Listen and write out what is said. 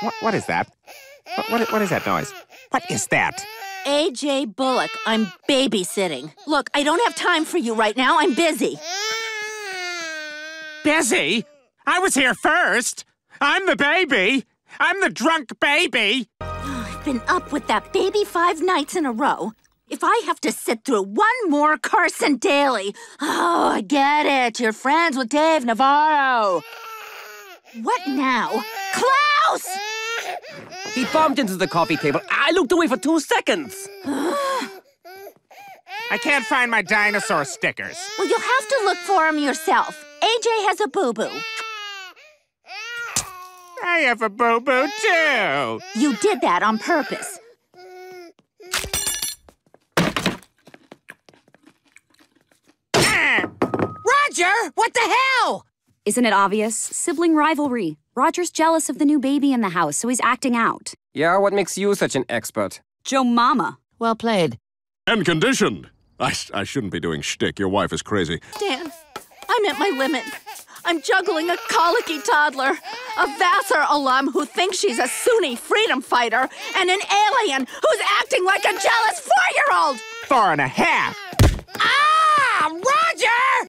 What, what is that? What, what, what is that noise? What is that? AJ Bullock, I'm babysitting. Look, I don't have time for you right now. I'm busy. Busy? I was here first. I'm the baby. I'm the drunk baby. Oh, I've been up with that baby five nights in a row. If I have to sit through one more Carson Daly, oh, I get it. You're friends with Dave Navarro. What now? Klaus! He bumped into the coffee table. I looked away for two seconds. I can't find my dinosaur stickers. Well, you'll have to look for them yourself. AJ has a boo boo. I have a boo boo too. You did that on purpose. Ah! Roger, what the hell? Isn't it obvious? Sibling rivalry. Roger's jealous of the new baby in the house, so he's acting out. Yeah, what makes you such an expert? Joe Mama. Well played. And conditioned. I, I shouldn't be doing shtick. Your wife is crazy. Dan, I'm at my limit. I'm juggling a colicky toddler, a Vassar alum who thinks she's a Sunni freedom fighter, and an alien who's acting like a jealous four year old! Four and a half.